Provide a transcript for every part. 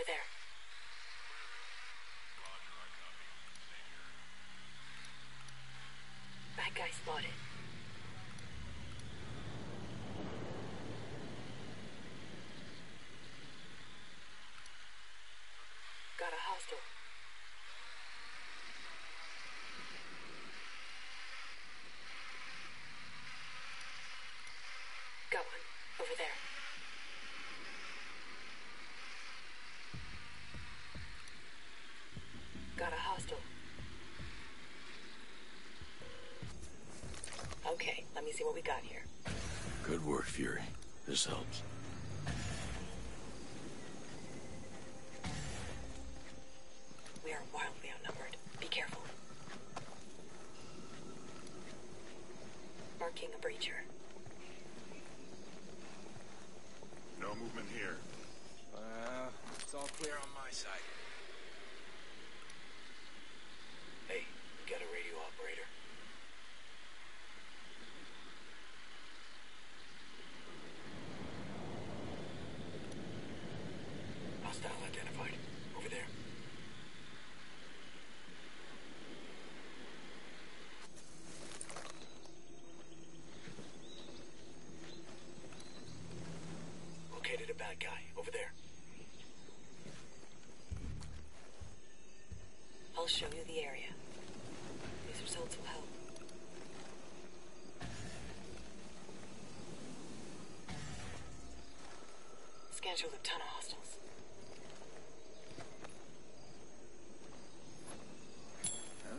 over there. we got here. Good work, Fury. This helps. show you the area. These results will help. Schedule a ton of hostiles. Huh?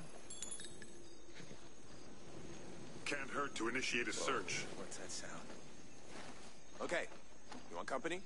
Can't hurt to initiate a Whoa. search. What's that sound? Okay. You want company?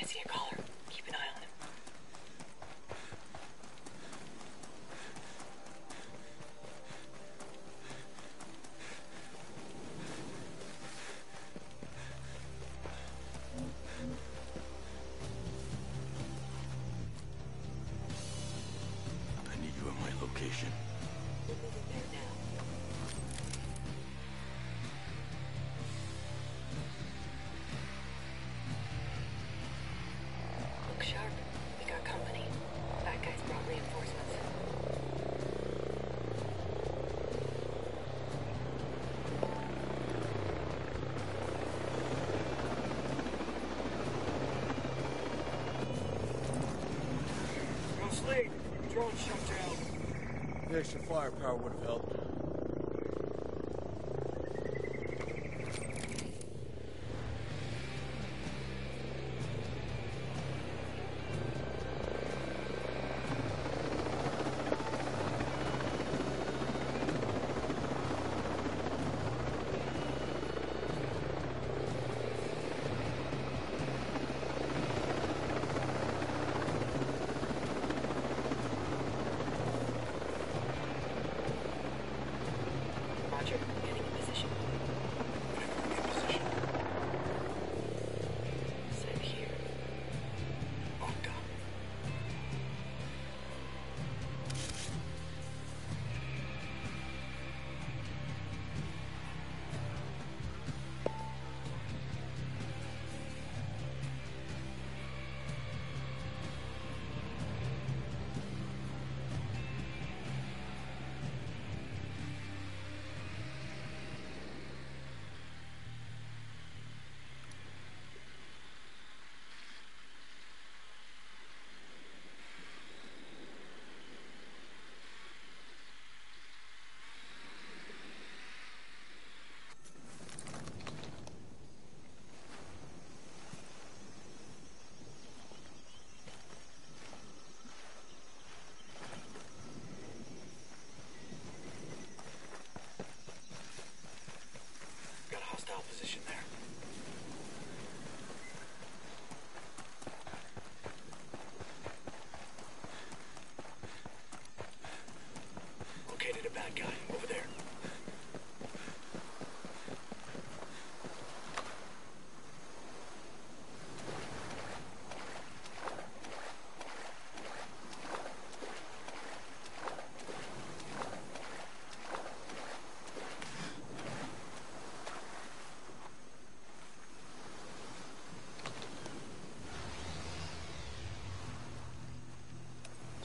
Is he a goblin? the extra firepower would have helped.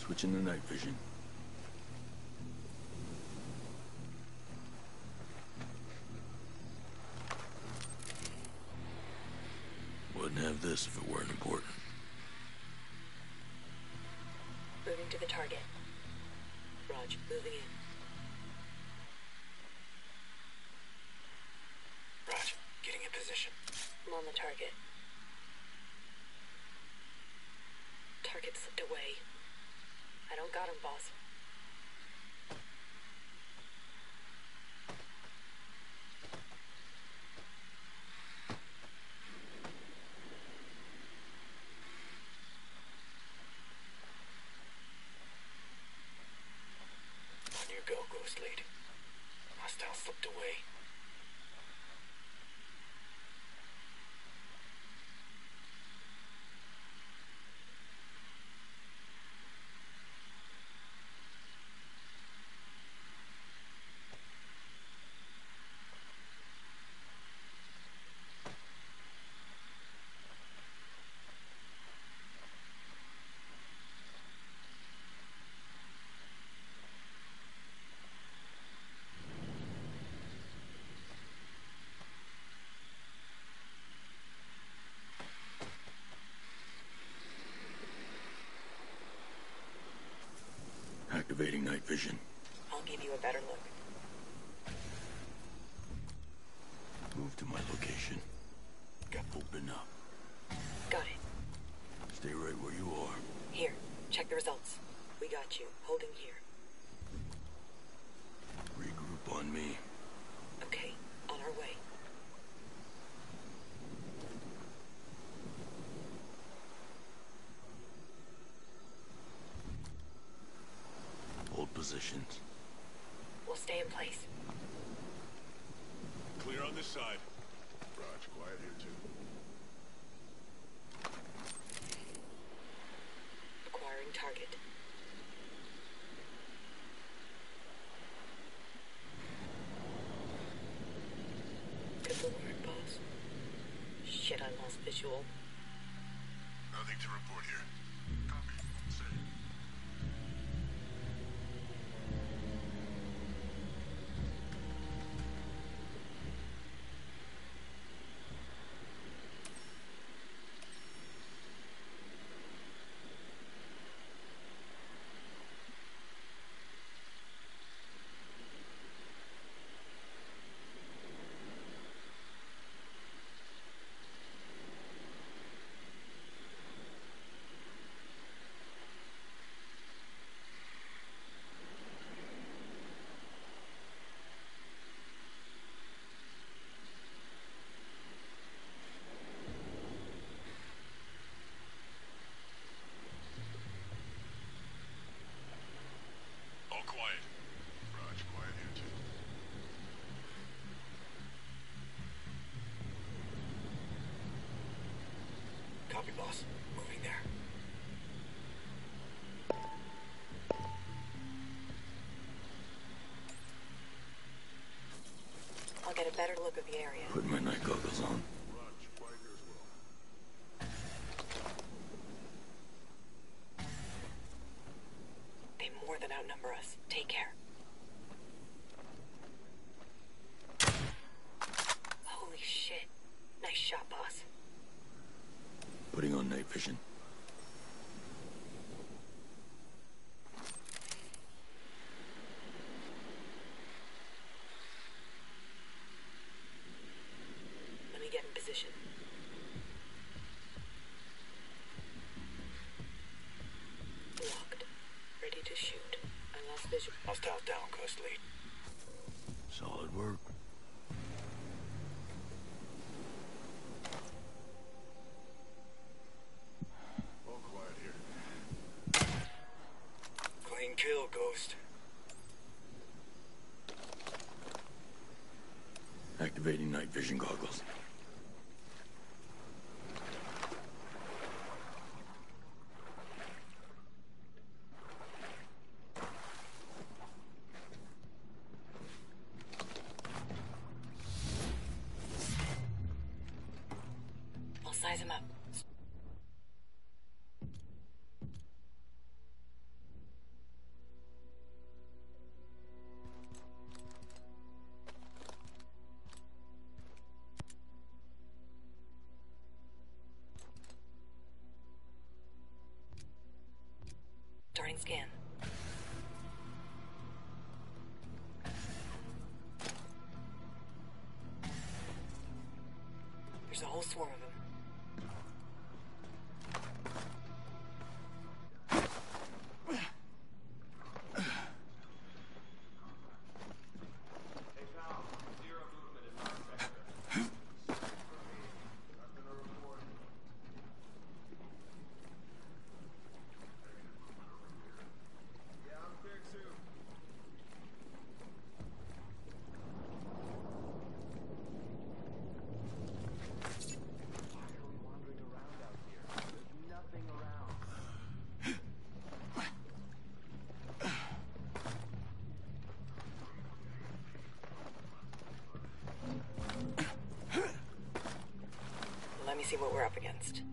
switching to night vision. Wouldn't have this if it weren't important. Moving to the target. Raj, moving in. slipped away. boss. Moving there. I'll get a better look of the area. Put honestly. Solid work. All quiet here. Clean kill, Ghost. Activating night vision goggles. See what we're up against.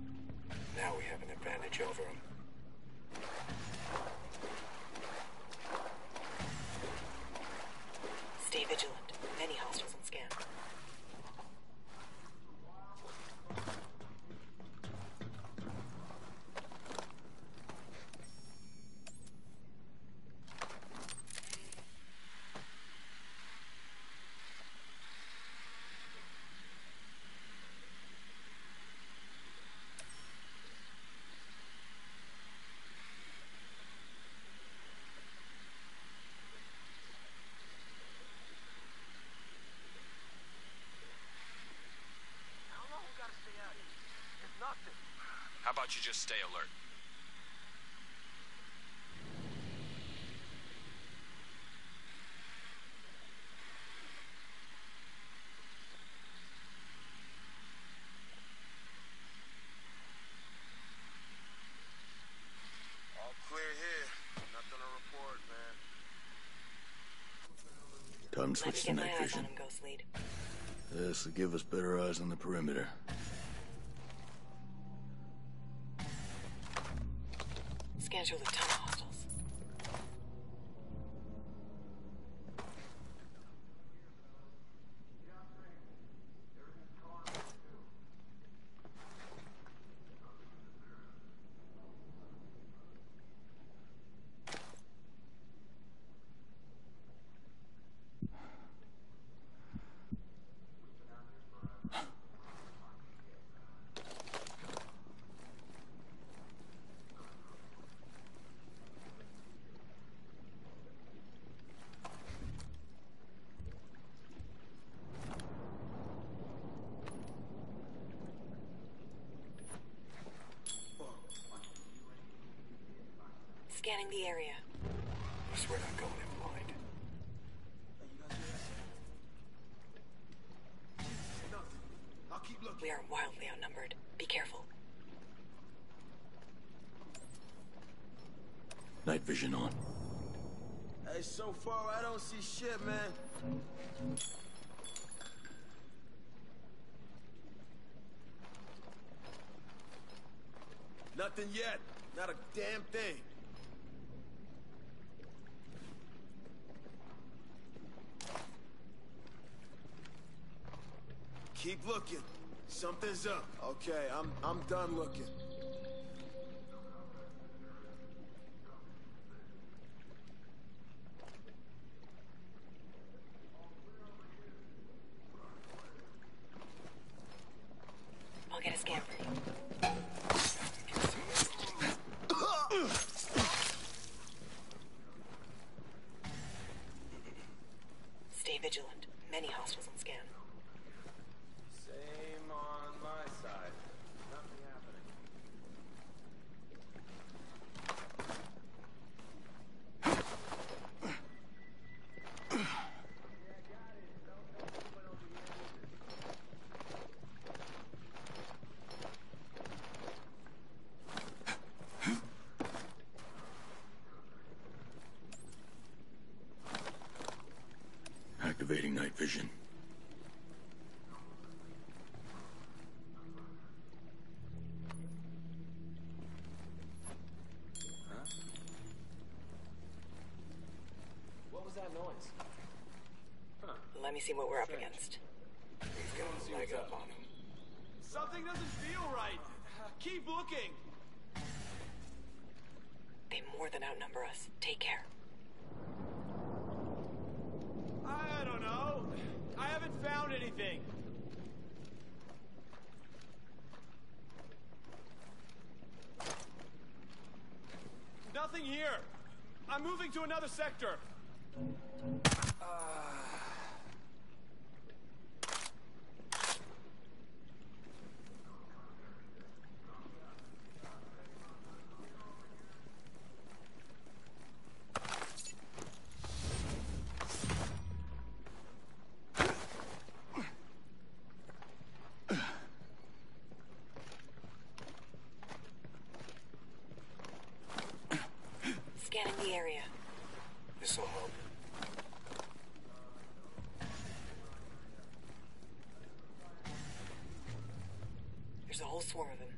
Now we have an advantage over them. Stay vigilant. Many hostiles on scan. How long we gotta stay out here? It's nothing. How about you just stay alert? All clear here. Nothing to report, man. Time to Let me switch to get night vision. him, Ghost Lead. This will give us better eyes on the perimeter. Scan through the ton of hostiles. Scanning the area. I swear not going in blind. I'll keep looking. We are wildly outnumbered. Be careful. Night vision on. Hey, so far I don't see shit, man. Nothing yet. Not a damn thing. Keep looking. Something's up. Okay, I'm I'm done looking. I'll get a scan for you. Stay vigilant. Many hostiles on scan. Same on my side. Nothing happening. Activating night vision. What was that noise? Let me see what we're up against. We've got a leg up on them. Something doesn't feel right. Keep looking. They more than outnumber us. Take care. I don't know. I haven't found anything. Nothing here. I'm moving to another sector. Scanning the area. This'll help. There's a whole swarm of them.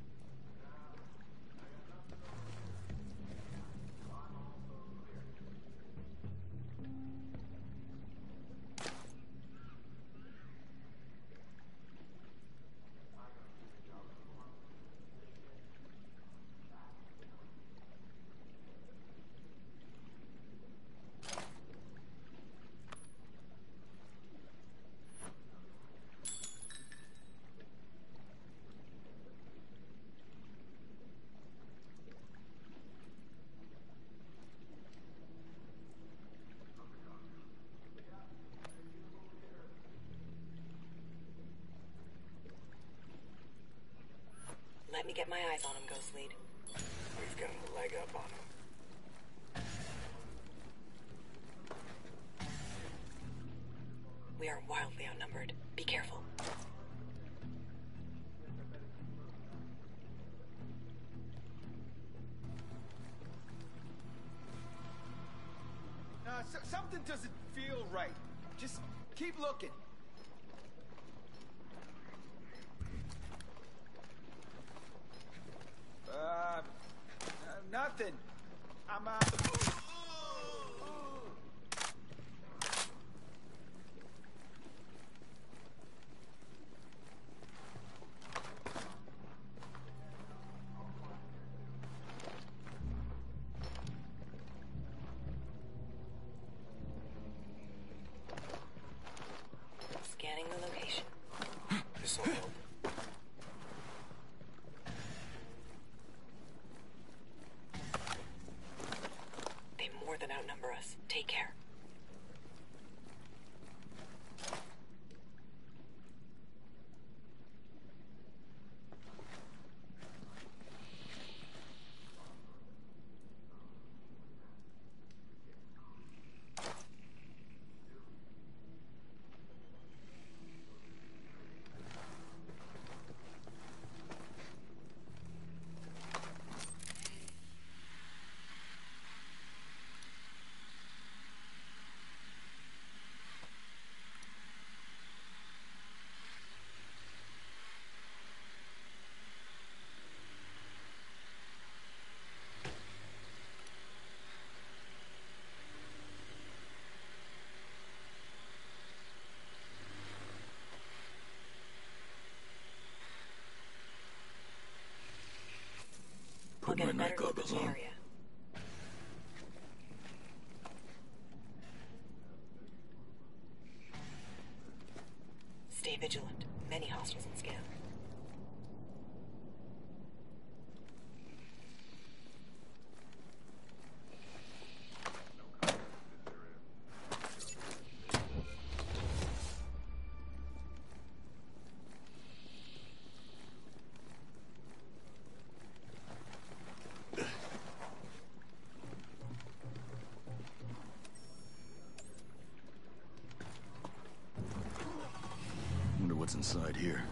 Let me get my eyes on him, Ghost Lead. We've got a leg up on him. We are wildly outnumbered. Be careful. Uh, so- something doesn't feel right. Just keep looking. Uh, uh nothing. I'm out. Scanning the location. This'll help. They more than outnumber us. Take care. I'll Put get my a better neck look up at as the long. area. Stay vigilant. Many hostiles in scan. Inside here.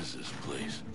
Is this place?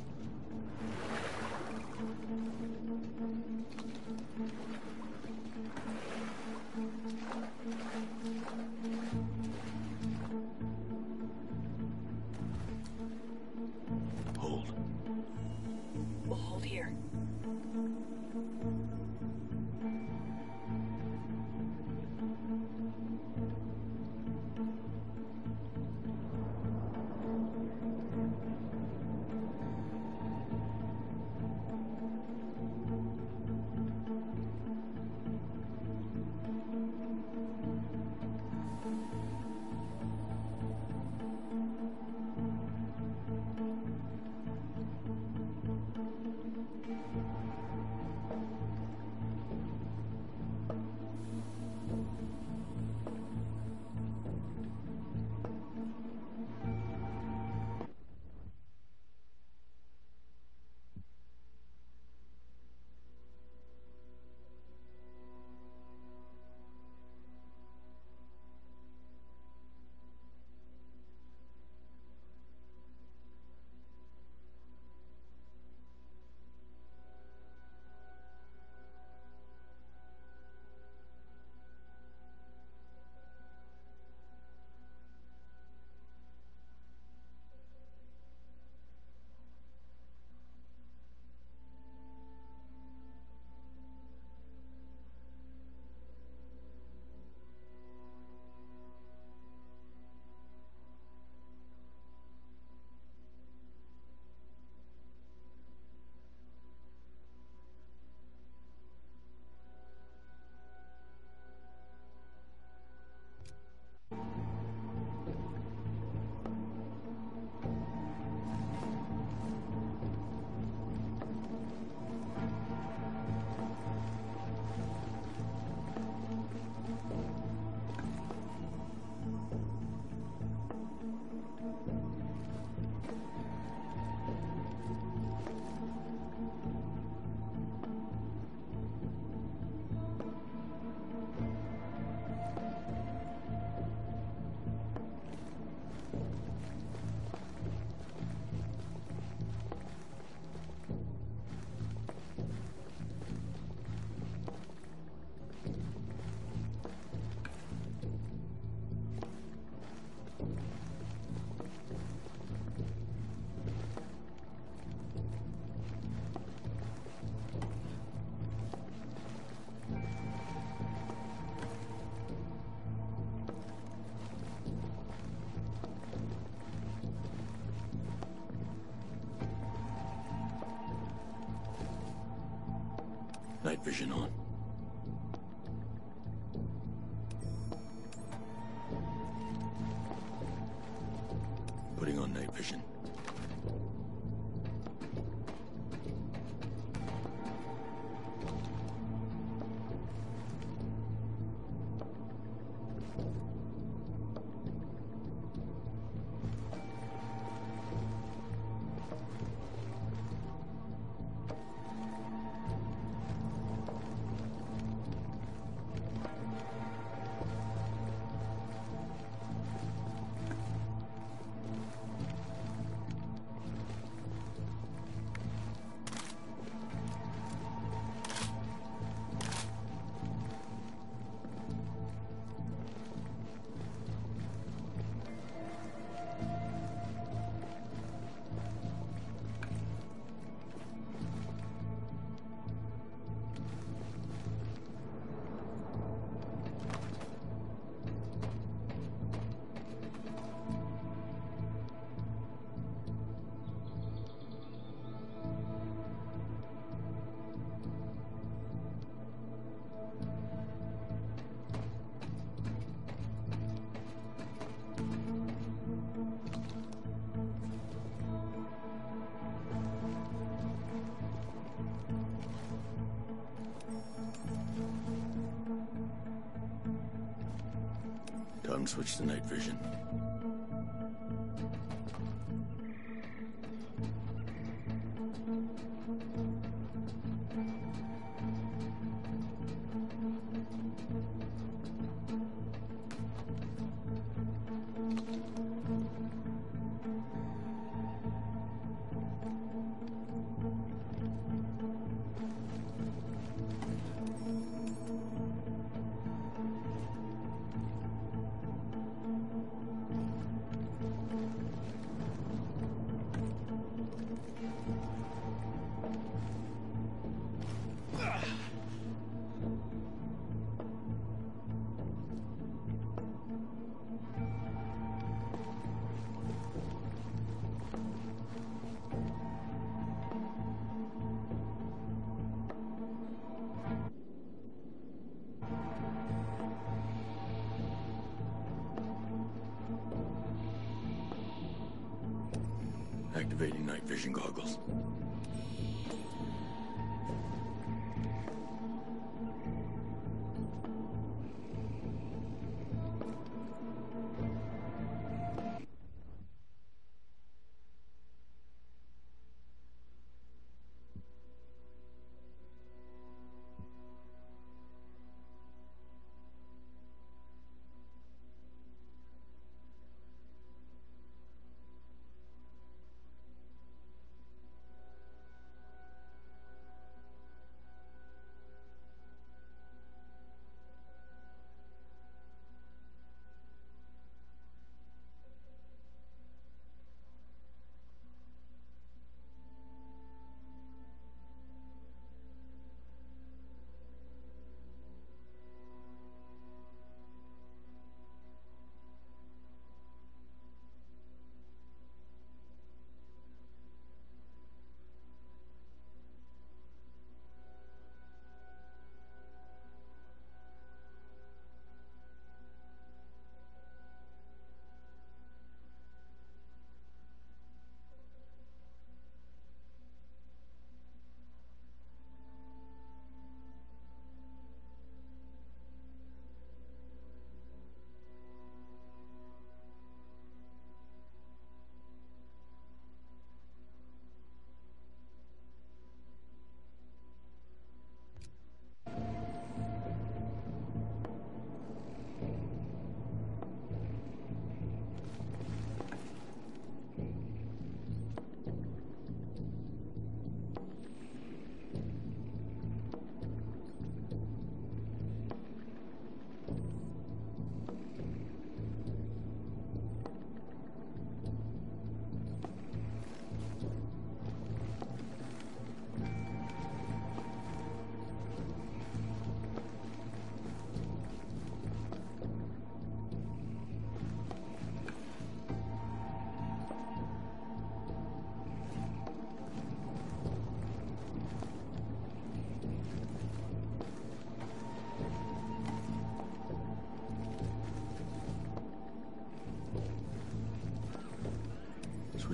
Night vision on. Putting on night vision. To switch to night vision.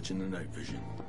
Switching to night vision.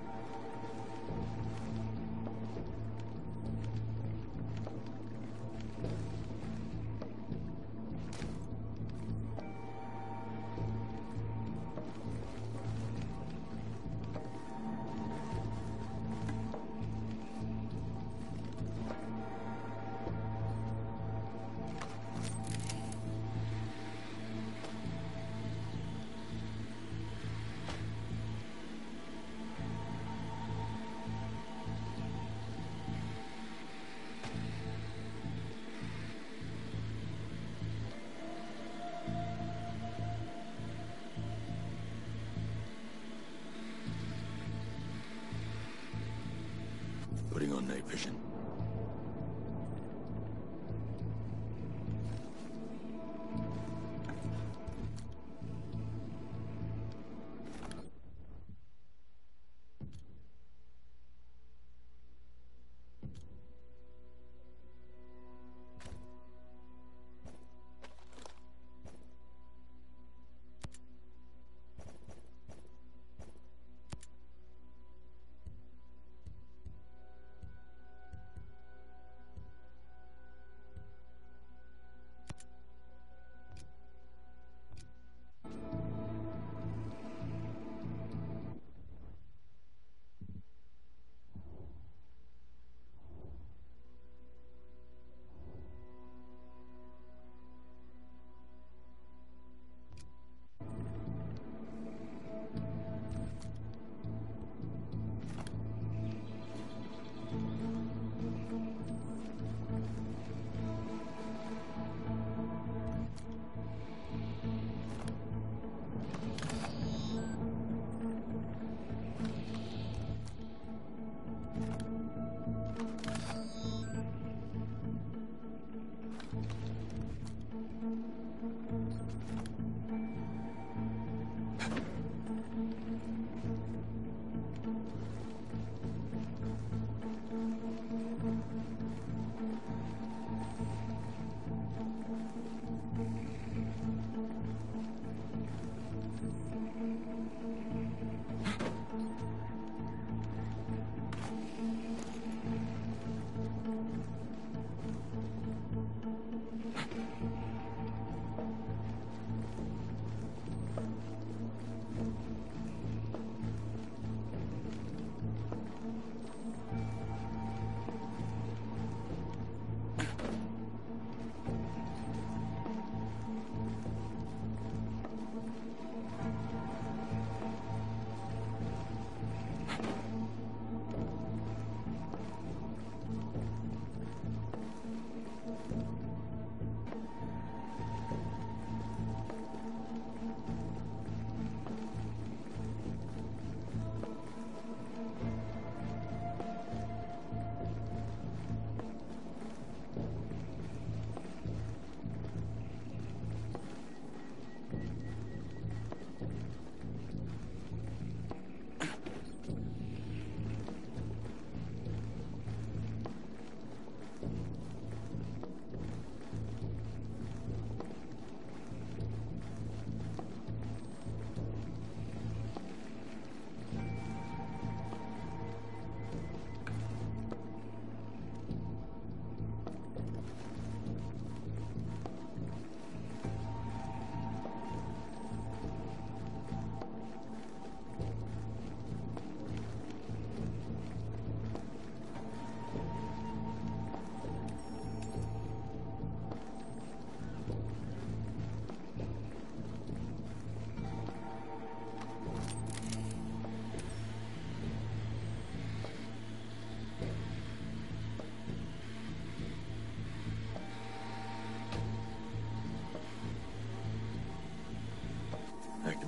Night vision.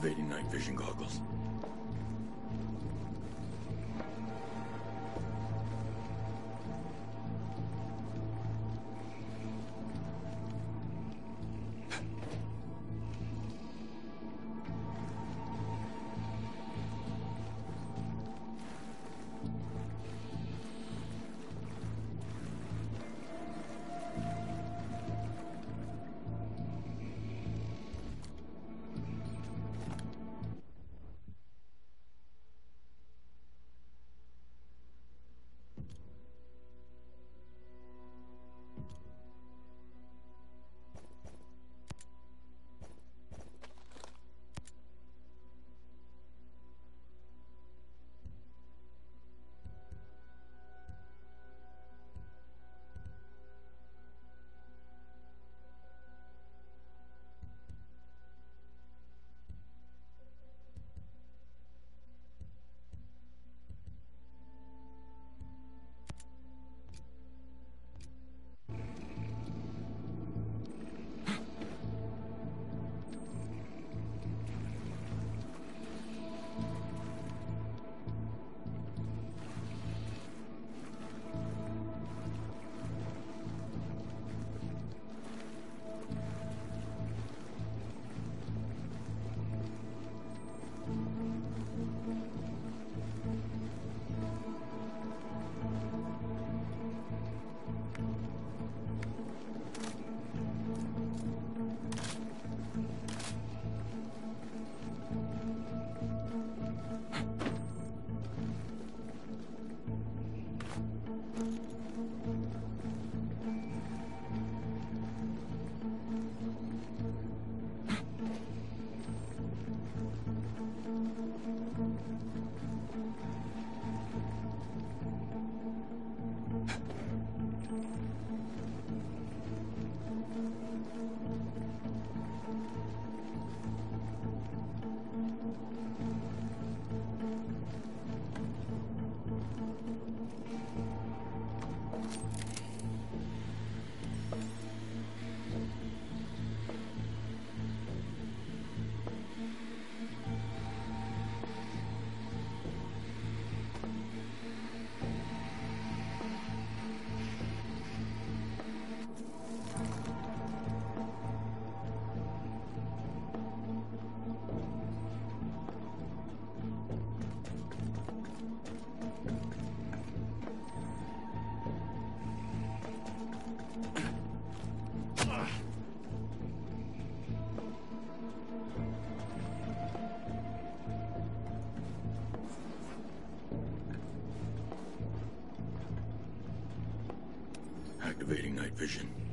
Activating night vision goggles. Activating night vision.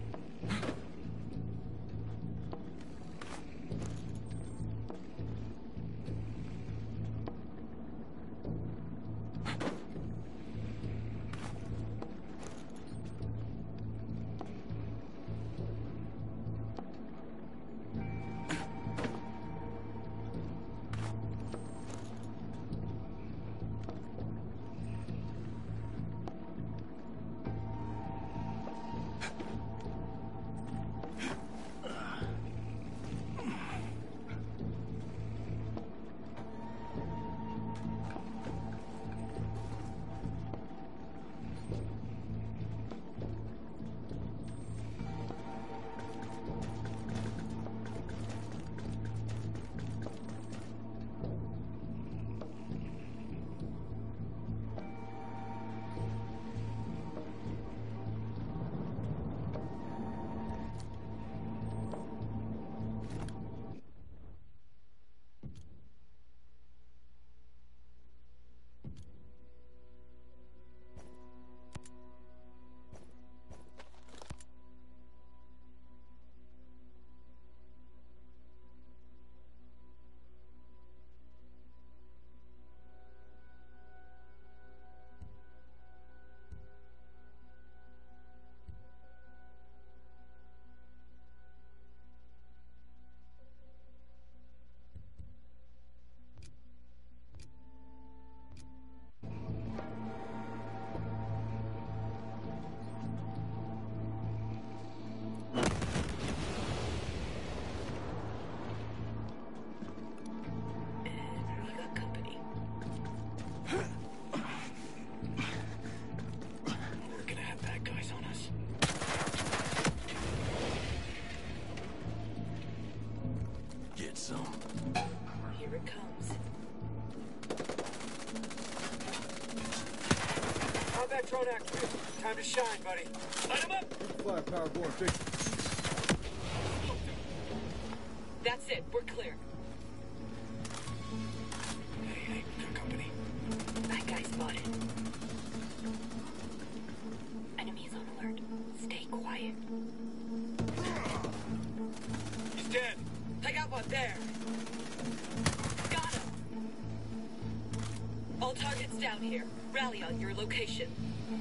Time to shine, buddy. Light him up! Firepower going fixed.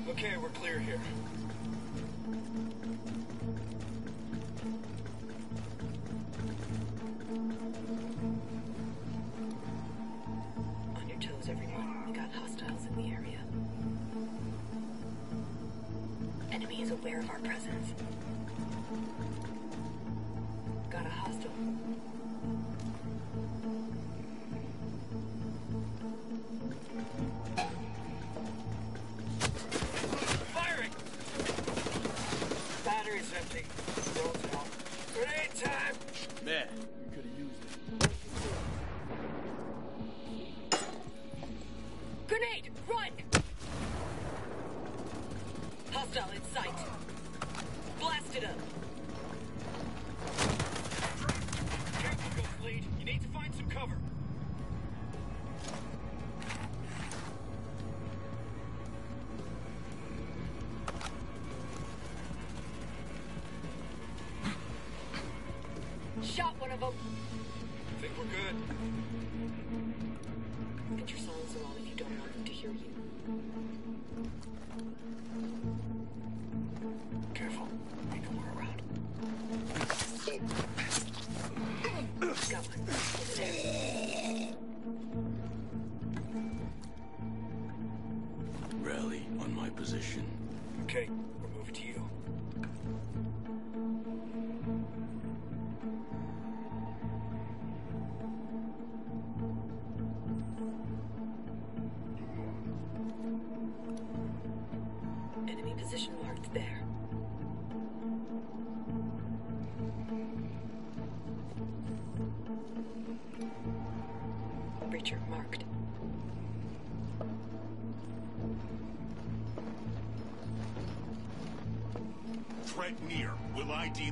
Okay, we're clear here.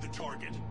the target.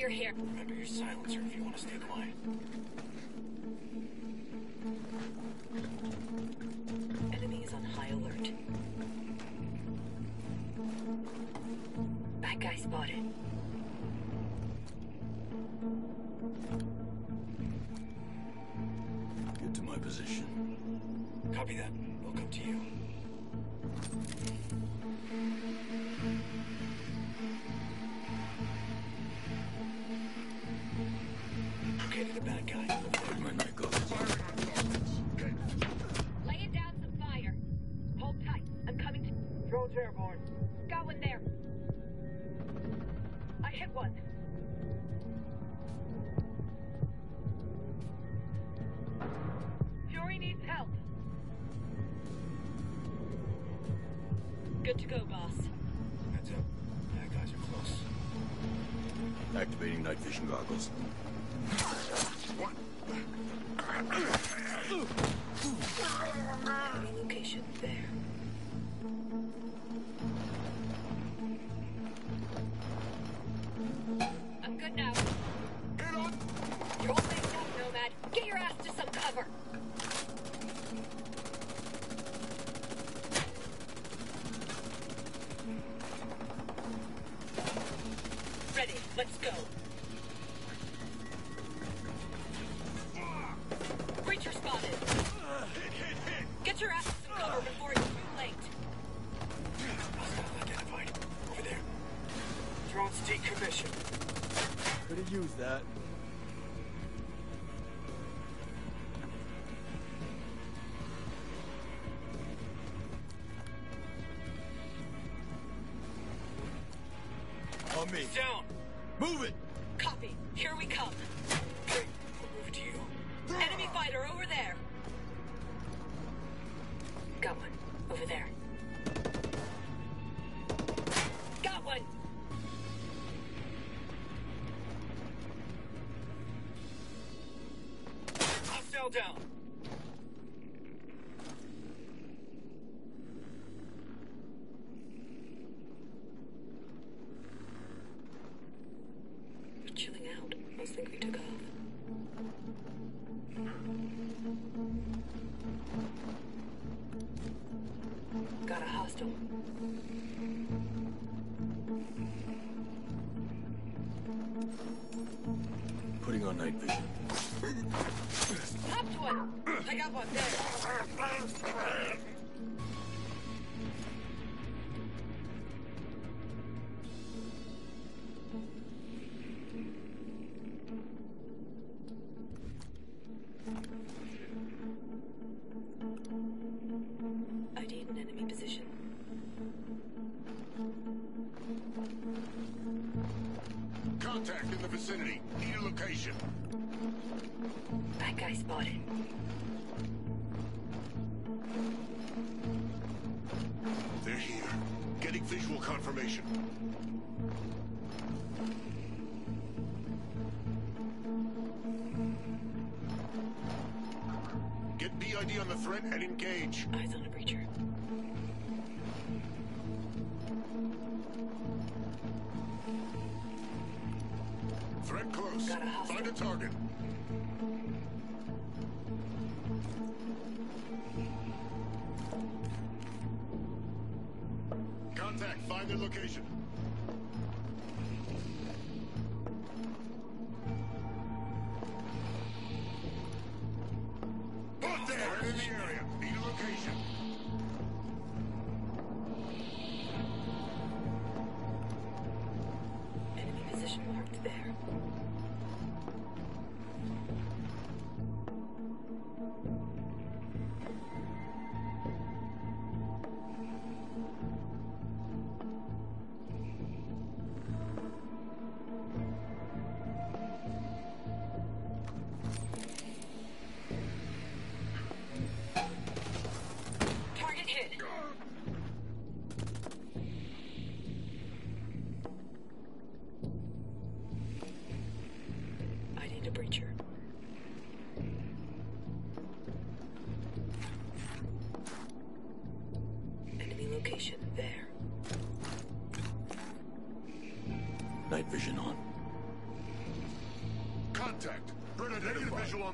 you're here. Remember your silencer if you want to stay quiet. Enemy is on high alert. Bad guy spotted. Get to my position. Copy that. We'll come to you. Patrol's airborne. Got one there. I hit one. Fury needs help. Good to go, boss. Heads up. Bad guys are close. Activating night vision goggles. down. confirmation. Get PID on the threat and engage. I location.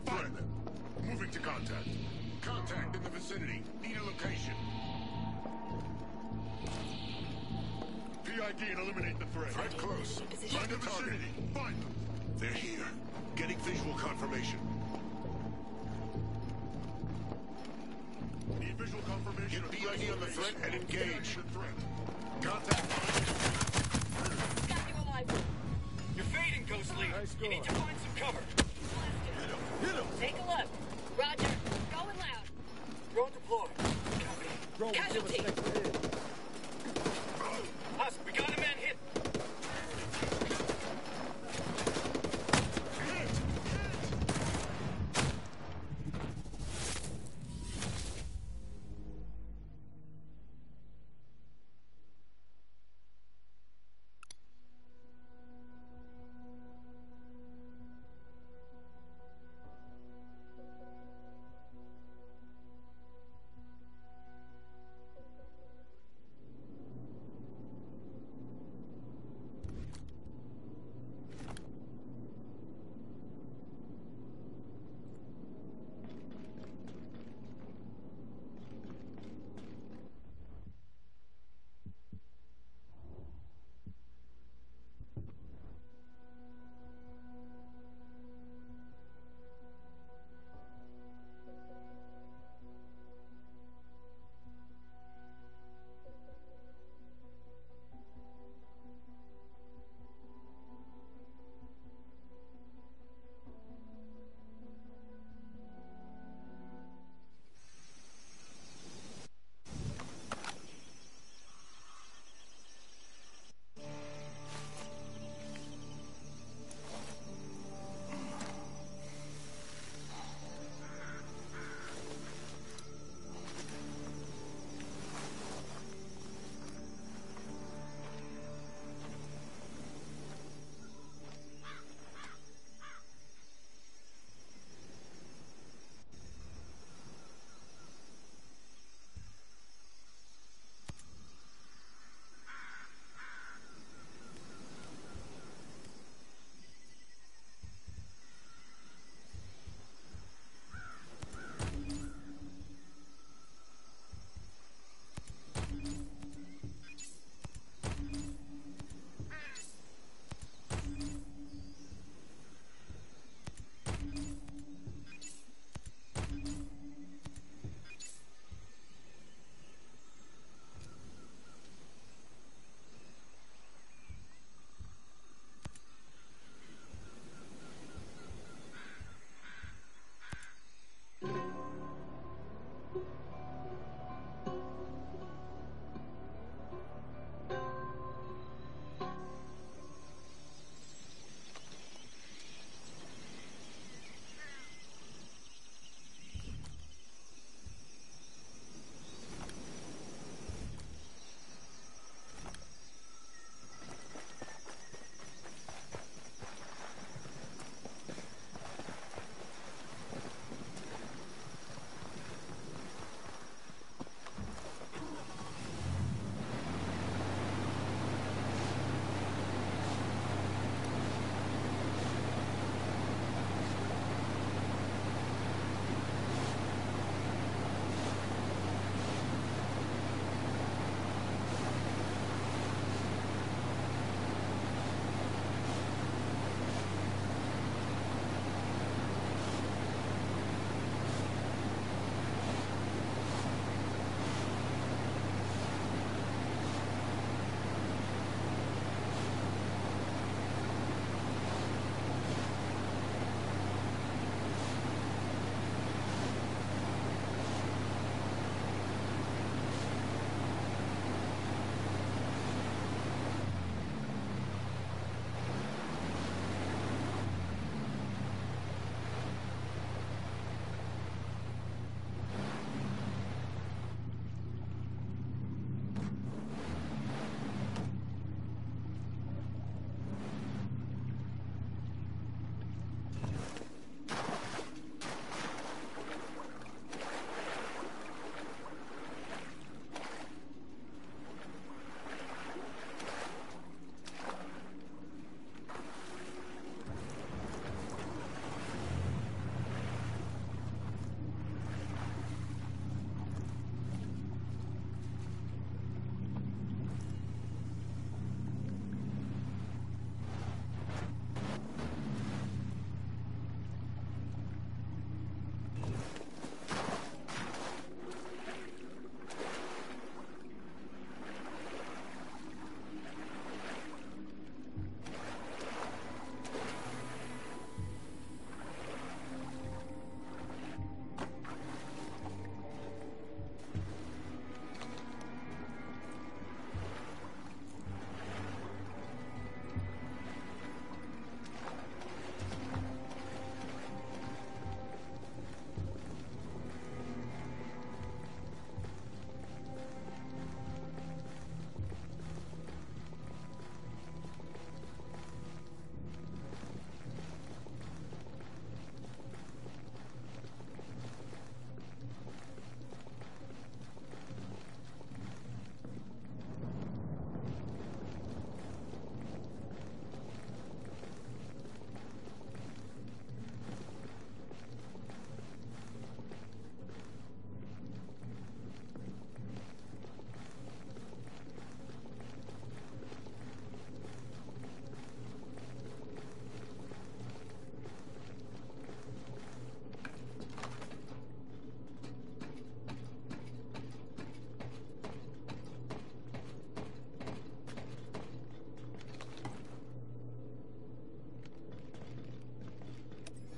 on them. Moving to contact. Contact in the vicinity. Need a location. PID and eliminate the threat. Threat close. Find the vicinity. Find them. They're here. Getting visual confirmation. Need visual confirmation. Get PID on the threat and engage.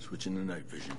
Switching to night vision.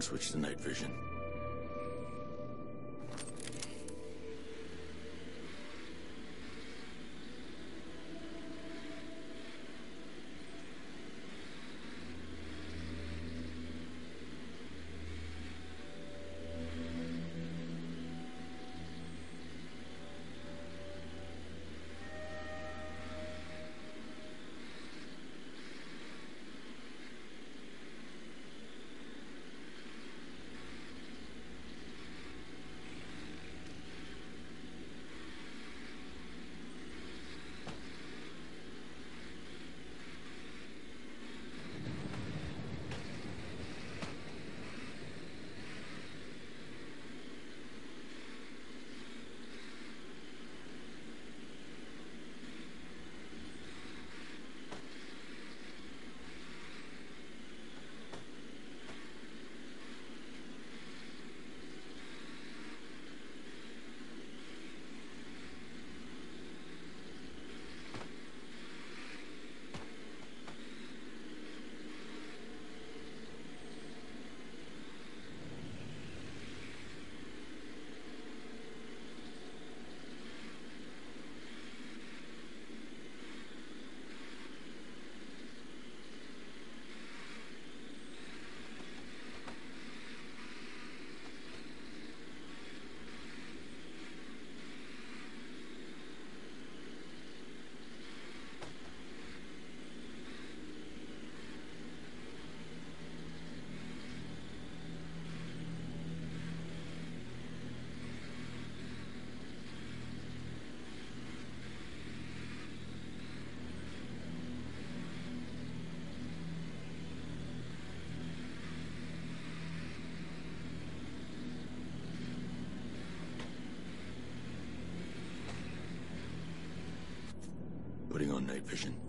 Switch to night vision. Night vision.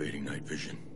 Activating night vision.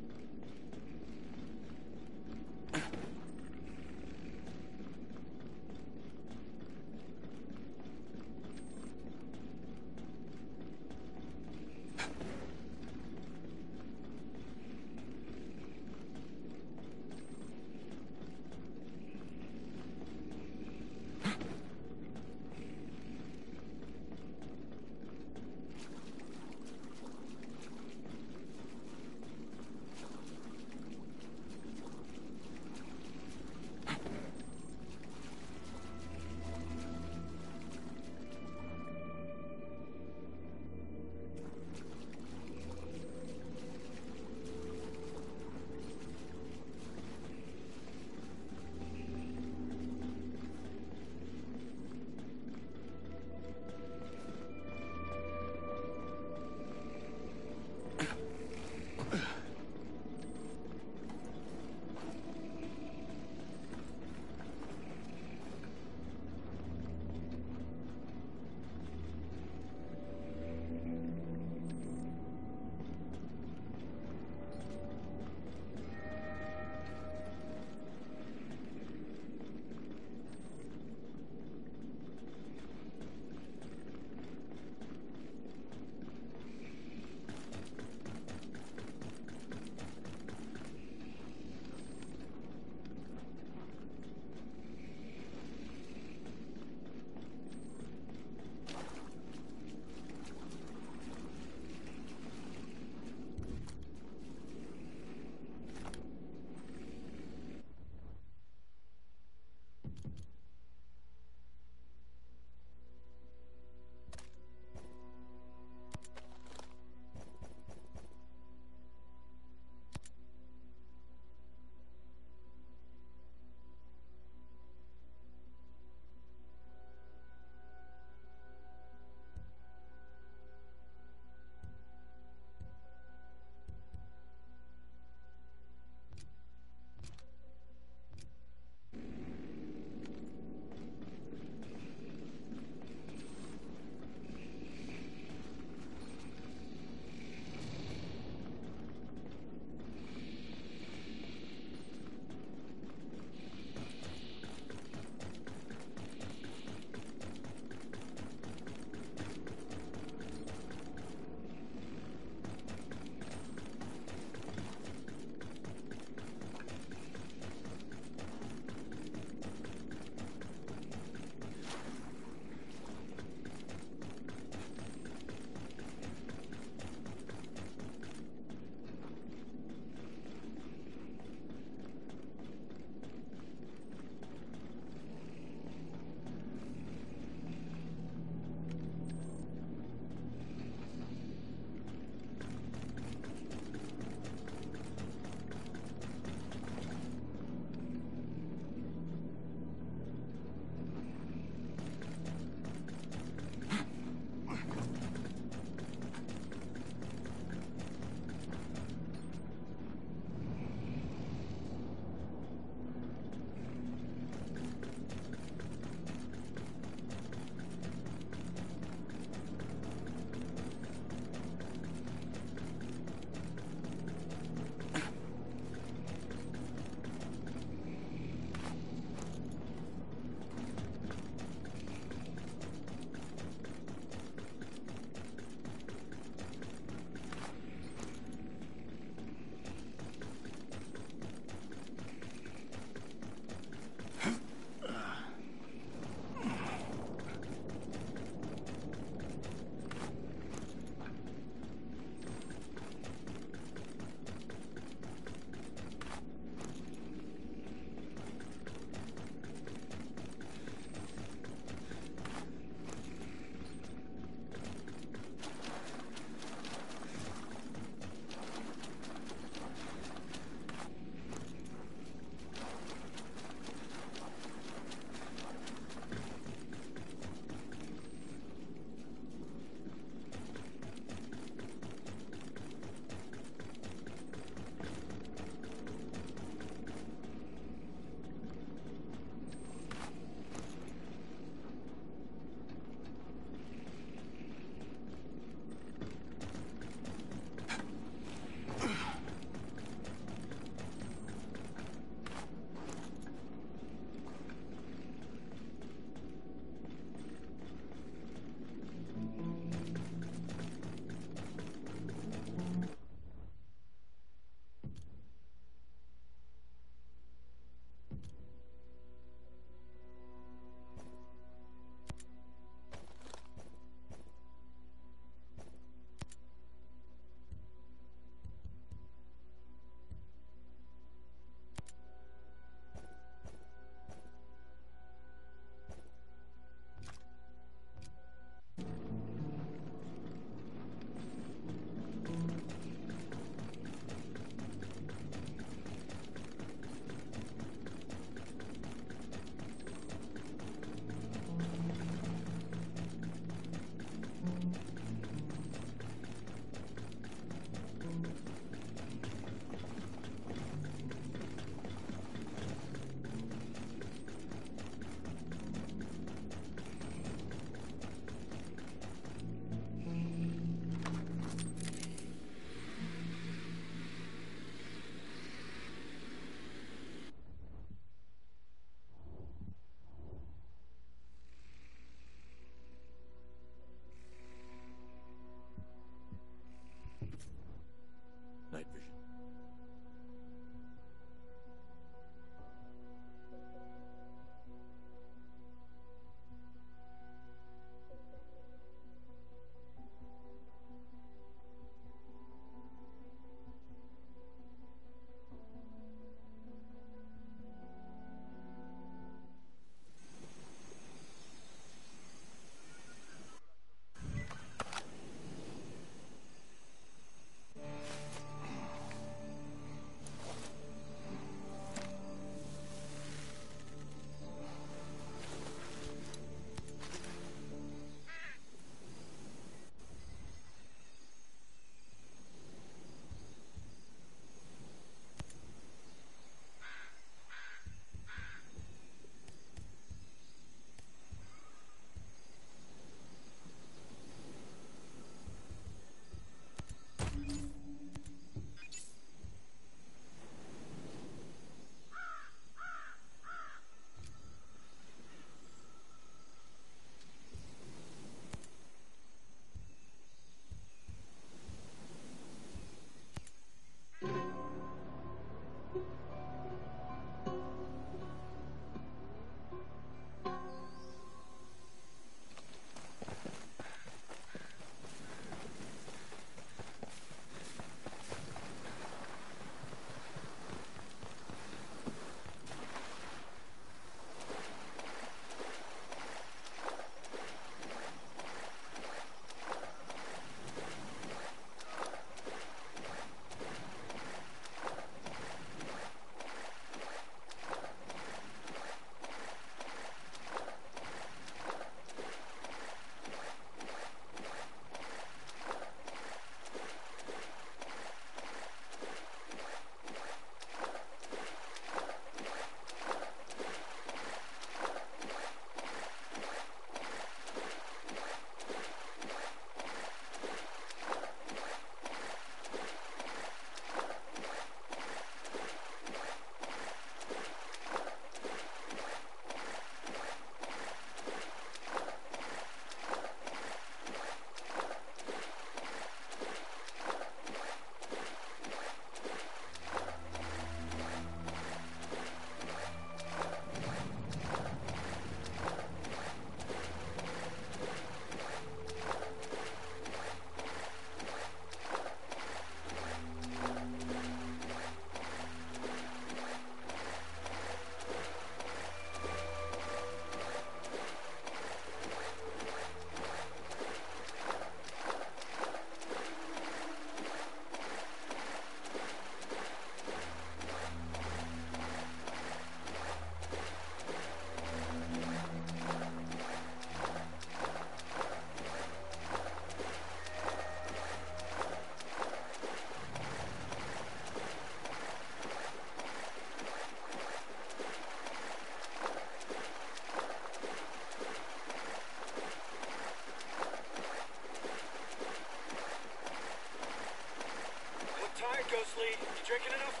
Drinking enough?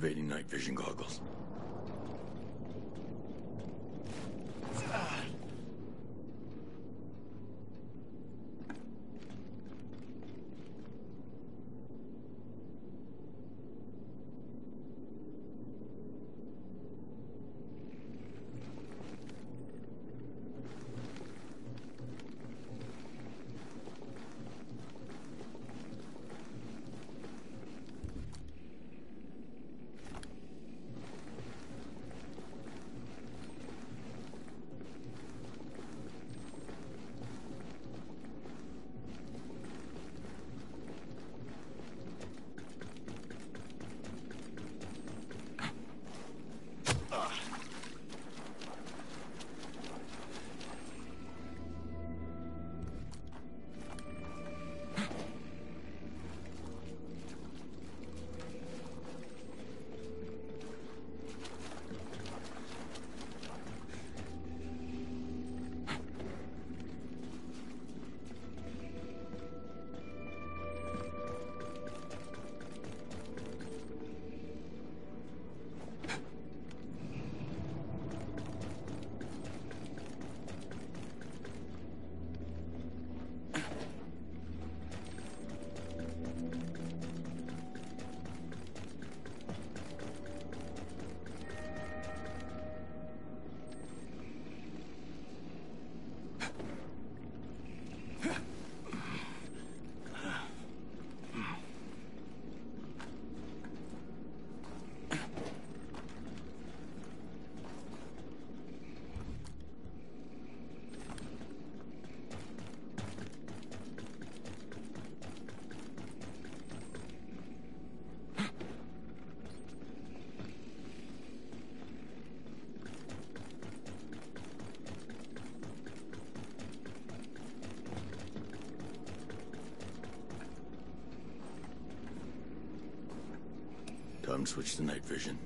Activating night vision goggles. Switch to night vision.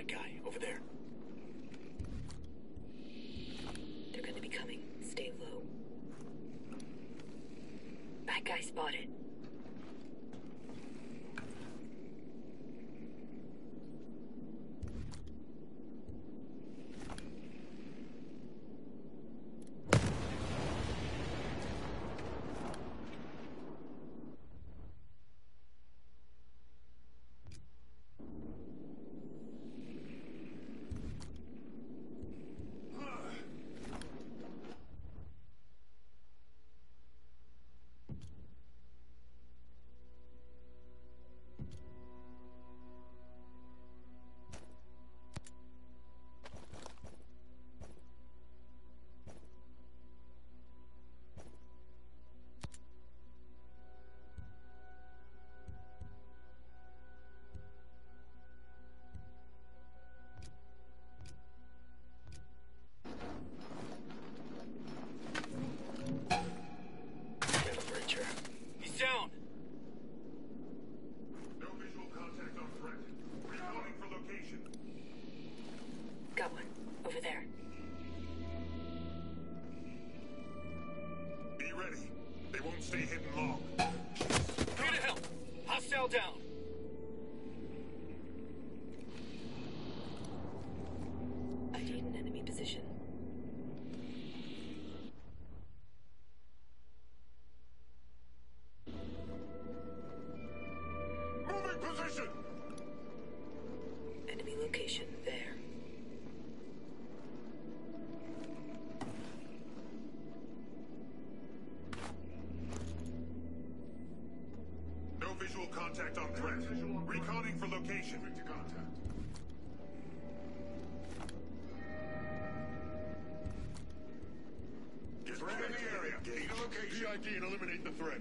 that guy. Information route contact. Get Threat in the area. Need a location. ID and eliminate the threat.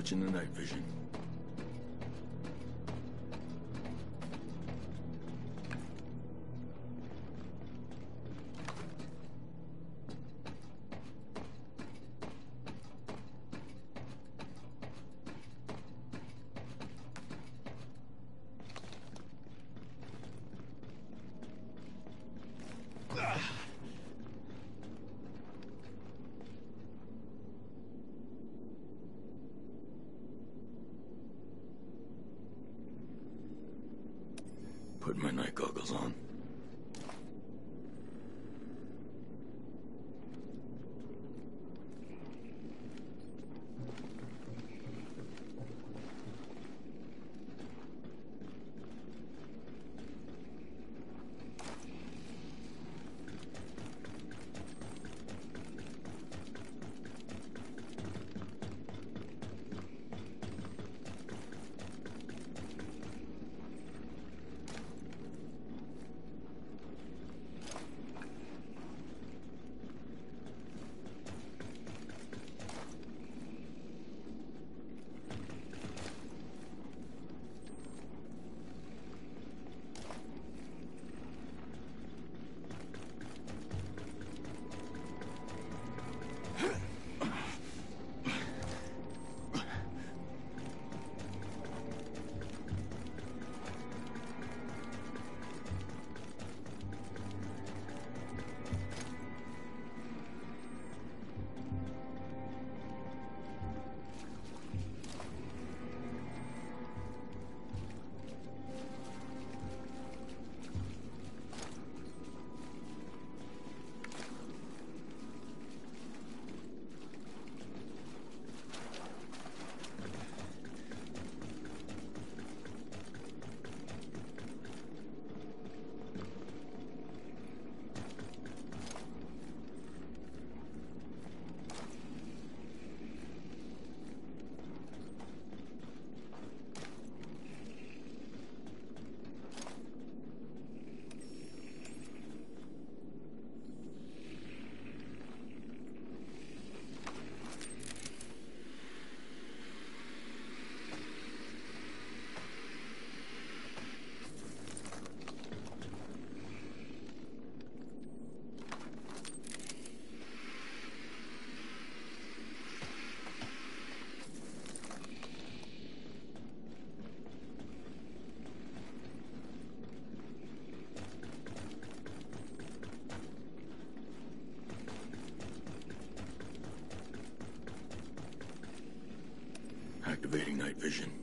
Switching to night vision. Put my night goggles on. Vision.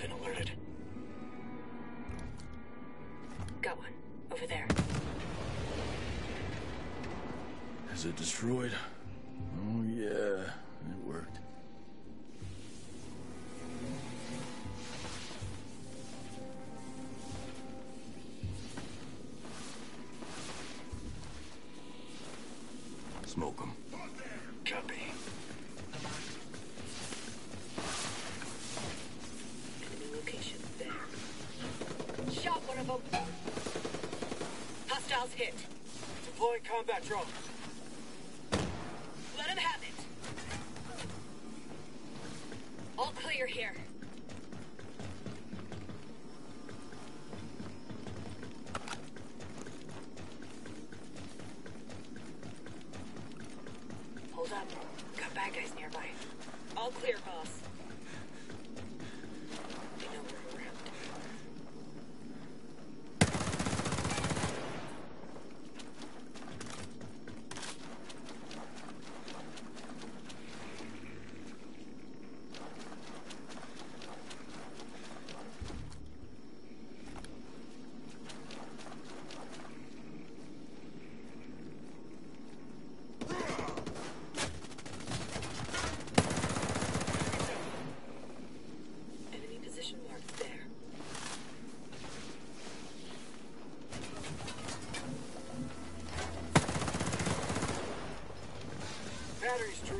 been alerted. Got one. Over there. Is it destroyed? Petrol. battery's true.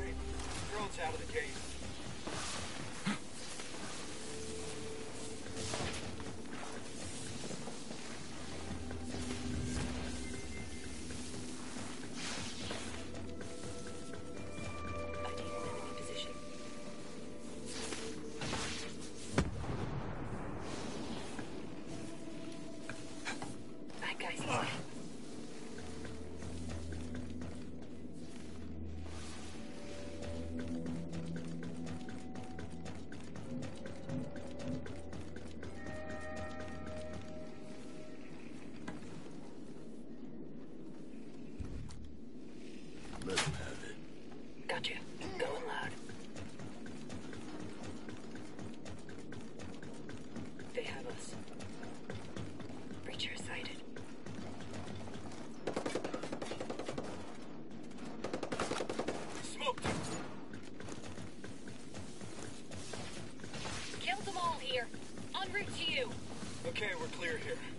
here, here.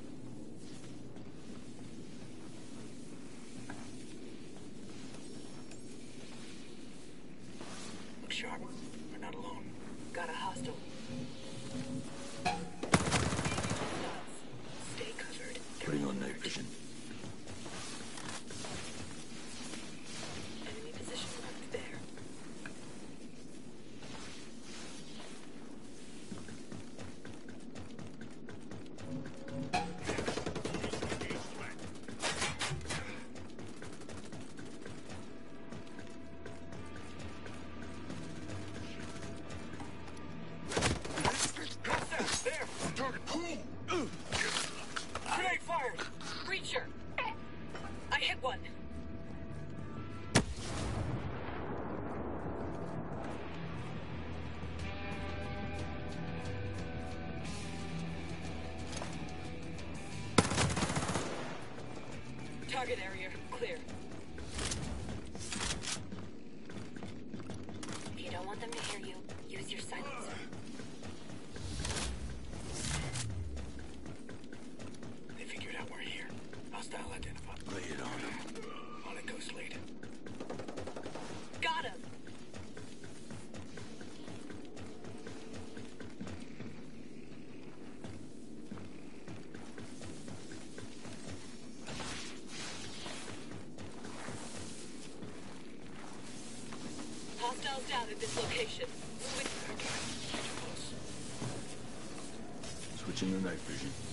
themselves out at this location. Moving. Switching the night vision.